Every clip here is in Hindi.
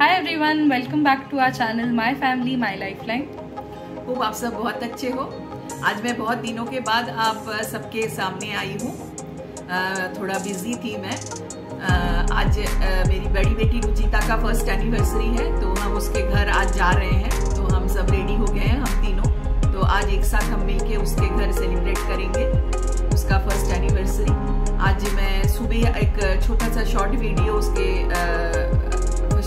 Hi everyone welcome back to our channel my family my lifeline hope आप सब बहुत अच्छे हो। आज मैं बहुत दिनों के बाद आप सबके सामने आई हूँ। थोड़ा बिज़ी थी मैं। आज मेरी बड़ी बेटी रुचिता का फ़र्स्ट एनिवर्सरी है तो हम उसके घर आज जा रहे हैं। तो हम सब रेडी हो गए हैं, हम तीनों। तो आज एक साथ हम मिलके उसके घर सेलिब्रेट करेंगे, उसका फ़र्स्ट एनिवर्सरी आज मैं सुबह एक छोटा सा शॉर्ट वीडियो उसके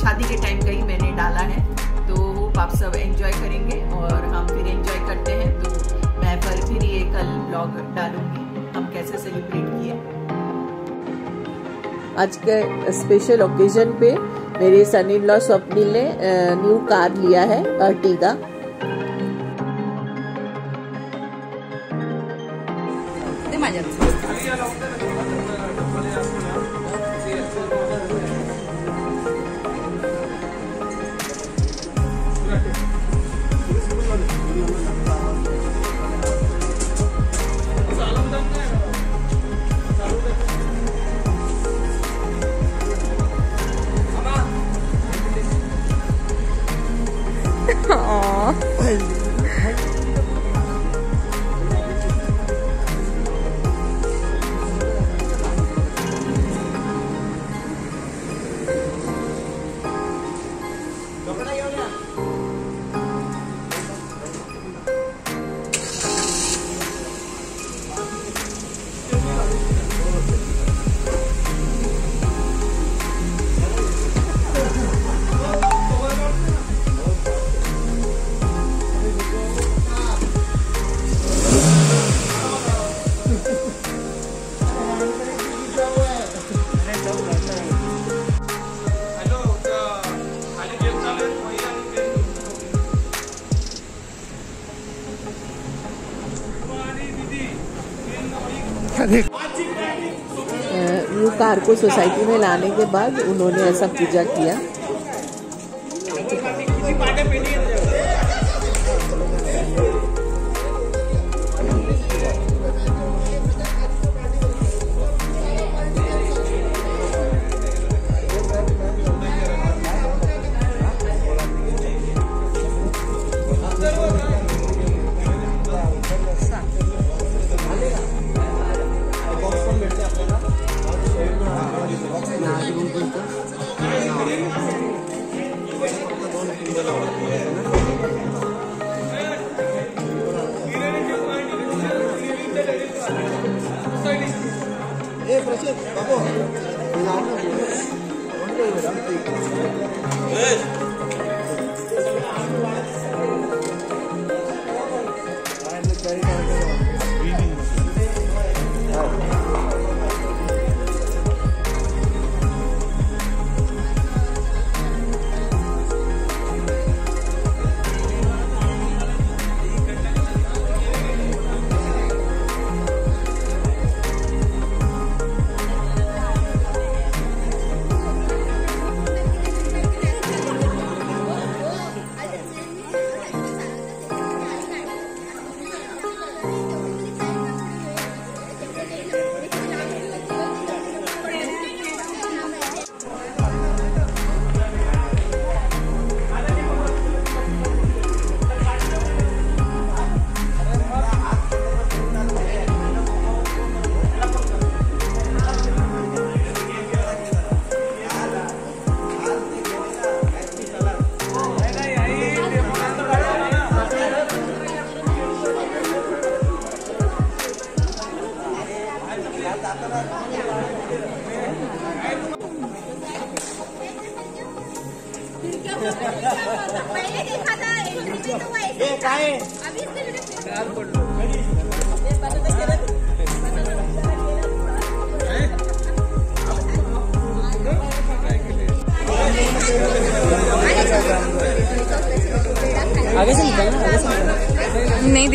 शादी के टाइम का ही मैंने डाला है। तो आप सब एंजॉय करेंगे और हम फिर एंजॉय करते हैं। तो मैं पर फिर ये कल ब्लॉग डालूँगी। हम कैसे सेलिब्रेट किए? आज के स्पेशल ओकेजन पे मेरे सन इन लॉ स्वप्निल ने न्यू कार लिया है, अर्टिगा। যাচ্ছে Lo que hay new car को सोसाइटी में लाने के बाद उन्होंने ऐसा पूजा किया।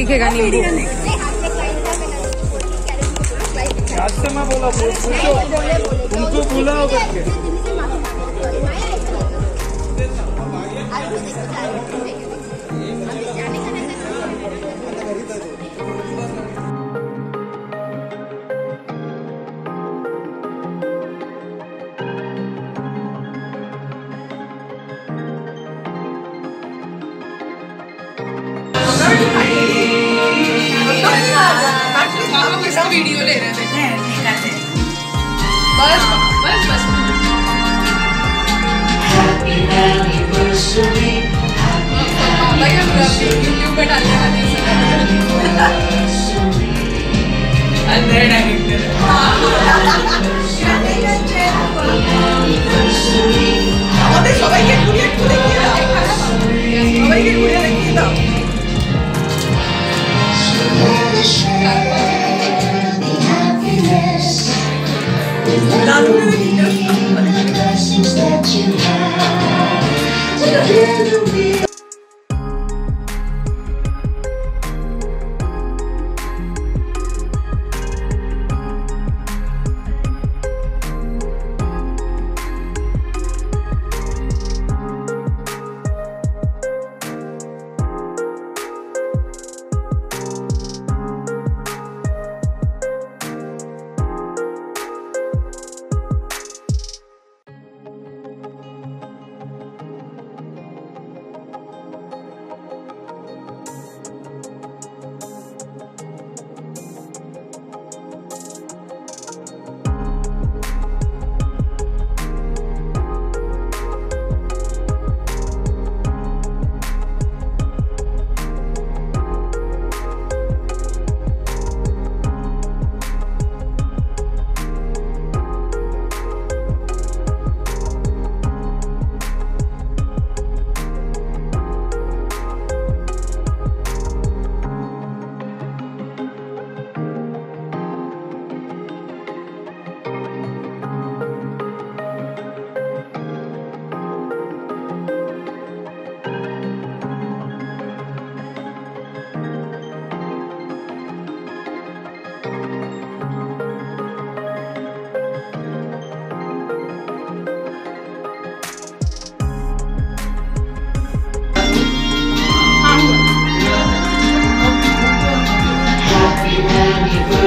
दिखेगा नींबू रास्ते में बोला पूछो उनको बुलाओ करके वीडियो ले रहे थे बस बस बस। यूट्यूब पे डालने वाली अंधेरे director not you have?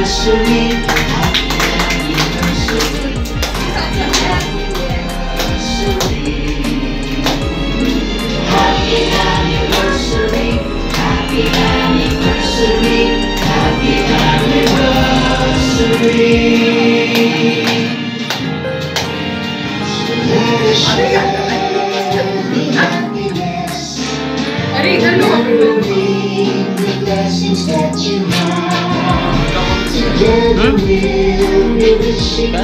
দাদু अरे Take my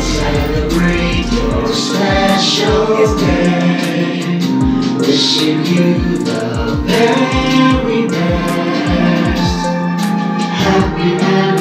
Celebrate your special day. Wishing you the very best. Happy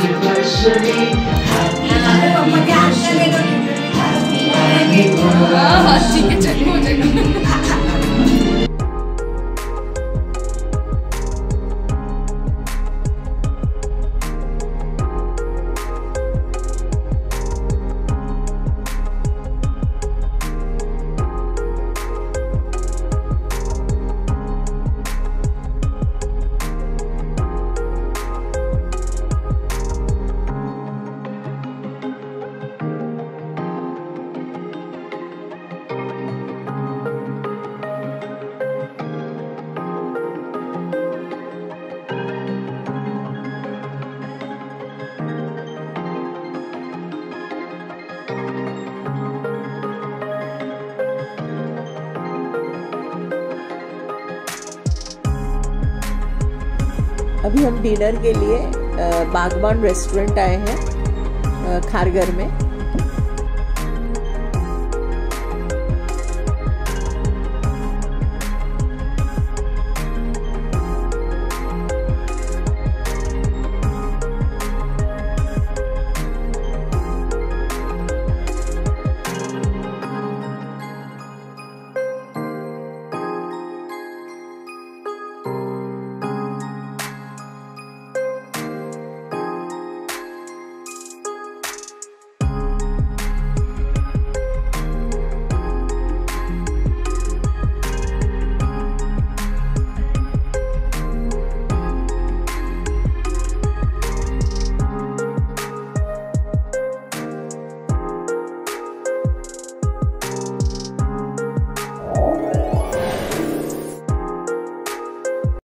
अभी हम डिनर के लिए बागबान रेस्टोरेंट आए हैं खारगर में।